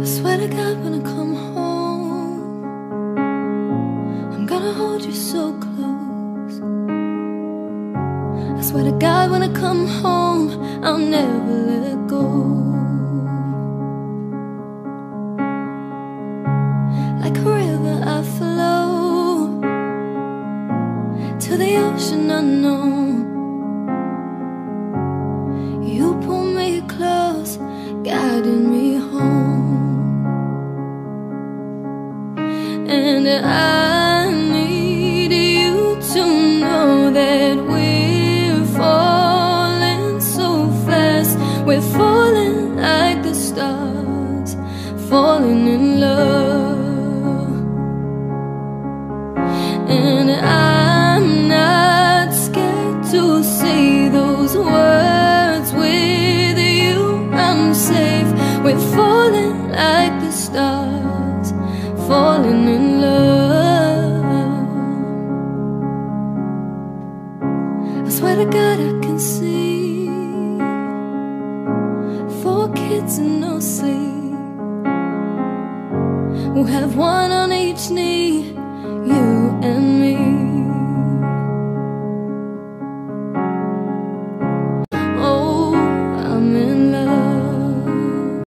I swear to God when I come home I'm gonna hold you so close. I swear to God when I come home I'll never let go. Like a river I flow To the ocean unknown. You pull me close Guiding And I need you to know that we're falling so fast. We're falling like the stars Falling in love. And I'm not scared to say those words with you. I'm safe. We're falling like the stars Falling in swear to God I can see. Four kids and no sleep. We'll have one on each knee You